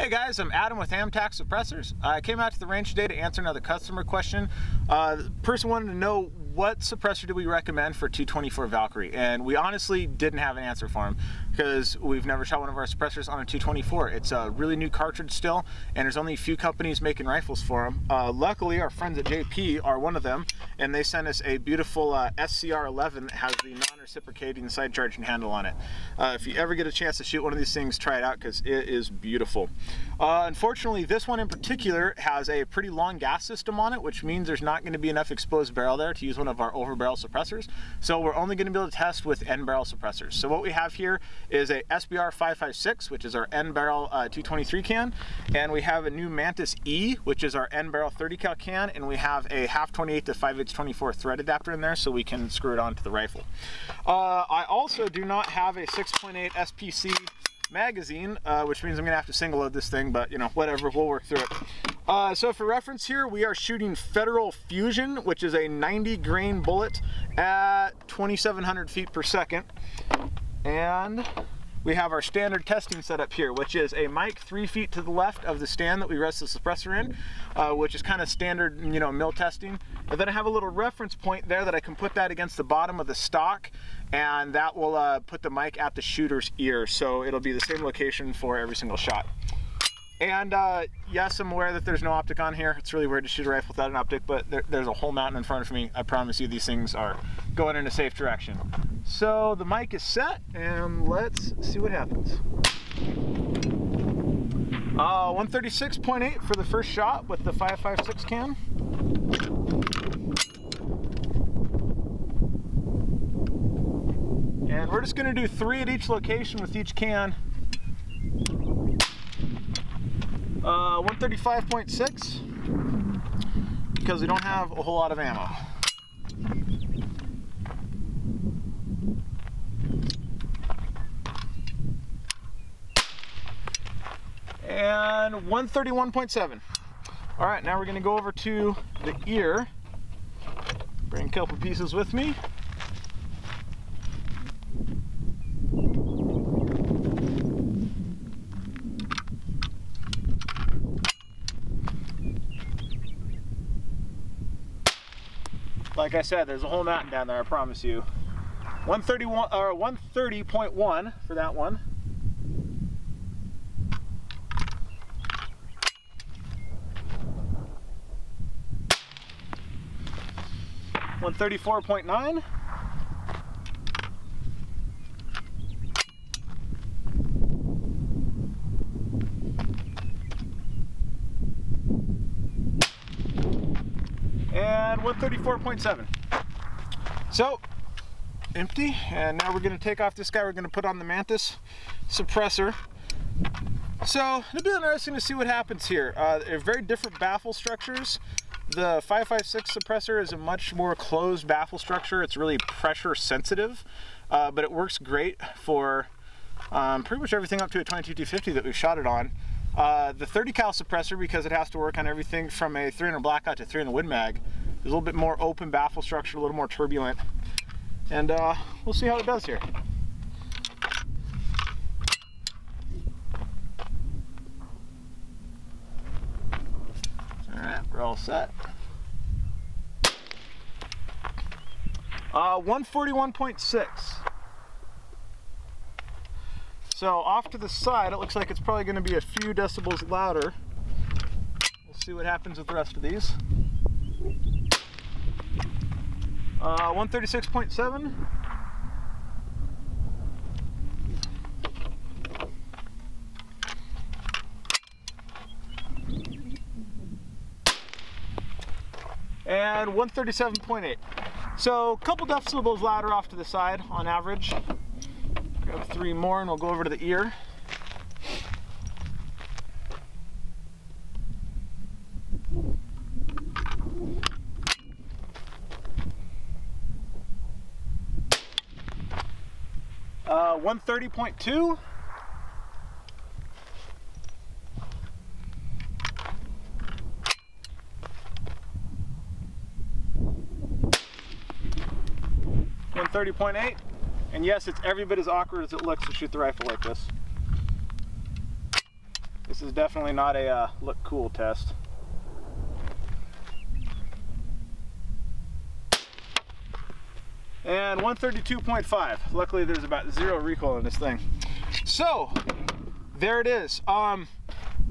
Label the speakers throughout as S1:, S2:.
S1: Hey guys, I'm Adam with Amtac Suppressors. I came out to the range today to answer another customer question. Uh, the person wanted to know what suppressor do we recommend for 224 Valkyrie? And we honestly didn't have an answer for him because we've never shot one of our suppressors on a 224. It's a really new cartridge still, and there's only a few companies making rifles for them. Uh, luckily, our friends at JP are one of them, and they sent us a beautiful uh, SCR-11 that has the non-reciprocating side charging handle on it. Uh, if you ever get a chance to shoot one of these things, try it out because it is beautiful. Uh, unfortunately, this one in particular has a pretty long gas system on it, which means there's not going to be enough exposed barrel there to use one of our over barrel suppressors. So we're only going to be able to test with end barrel suppressors. So what we have here is a SBR 556, which is our end barrel uh, 223 can, and we have a new Mantis E, which is our end barrel 30 cal can, and we have a half 28 to 5 8 24 thread adapter in there so we can screw it onto the rifle. Uh, I also do not have a 6.8 SPC magazine, uh, which means I'm gonna have to single load this thing, but you know, whatever, we'll work through it. Uh, so for reference here, we are shooting Federal Fusion, which is a 90 grain bullet at 2,700 feet per second. And we have our standard testing setup here, which is a mic three feet to the left of the stand that we rest the suppressor in, uh, which is kind of standard, you know, mil testing. And then I have a little reference point there that I can put that against the bottom of the stock, and that will uh, put the mic at the shooter's ear. So it'll be the same location for every single shot. And uh, yes, I'm aware that there's no optic on here. It's really weird to shoot a rifle without an optic, but there, there's a whole mountain in front of me. I promise you these things are going in a safe direction. So the mic is set and let's see what happens. Uh, 136.8 for the first shot with the 5.56 can. And we're just gonna do three at each location with each can. Uh, 135.6 because we don't have a whole lot of ammo. And 131.7. All right, now we're gonna go over to the ear. Bring a couple pieces with me. Like I said, there's a whole mountain down there, I promise you. 131 or 130.1 for that one. One thirty-four point nine. And 134.7. So, empty, and now we're gonna take off this guy, we're gonna put on the Mantis suppressor. So, it'll be interesting to see what happens here. Uh, they're very different baffle structures. The 556 suppressor is a much more closed baffle structure. It's really pressure sensitive, uh, but it works great for um, pretty much everything up to a 22-250 that we've shot it on. Uh, the 30 cal suppressor, because it has to work on everything from a 300 blackout to 300 Win Mag, a little bit more open baffle structure, a little more turbulent. And uh, we'll see how it does here. All right, we're all set. Uh, 141.6. So off to the side, it looks like it's probably going to be a few decibels louder. We'll see what happens with the rest of these. Uh, 136.7. And 137.8. So a couple decibels louder off to the side on average. Grab three more and we'll go over to the ear. Uh, 130.2. One thirty point eight. And yes, it's every bit as awkward as it looks to shoot the rifle like this. This is definitely not a uh, look cool test. And 132.5. Luckily there's about zero recoil in this thing. So, there it is. Um,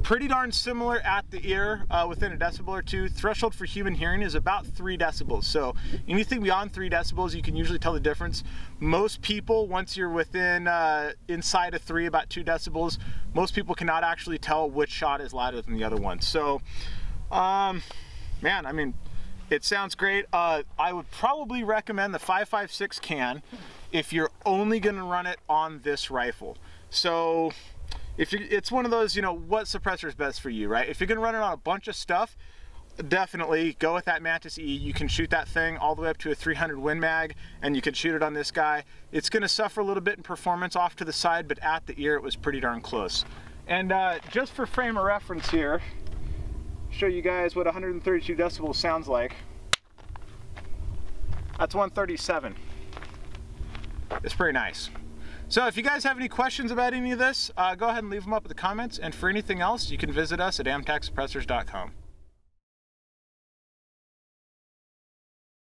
S1: pretty darn similar at the ear uh, within a decibel or two. Threshold for human hearing is about three decibels. So anything beyond three decibels, you can usually tell the difference. Most people, once you're within uh, inside of three, about two decibels, most people cannot actually tell which shot is louder than the other one. So, um, man, I mean, it sounds great. Uh, I would probably recommend the 5.56 can if you're only gonna run it on this rifle. So if you it's one of those, you know, what suppressor is best for you, right? If you're gonna run it on a bunch of stuff, definitely go with that Mantis E. You can shoot that thing all the way up to a 300 Win Mag and you can shoot it on this guy. It's gonna suffer a little bit in performance off to the side, but at the ear it was pretty darn close. And uh, just for frame of reference here, show you guys what 132 decibels sounds like. That's 137. It's pretty nice. So if you guys have any questions about any of this, uh, go ahead and leave them up in the comments. And for anything else, you can visit us at amtacsuppressors.com.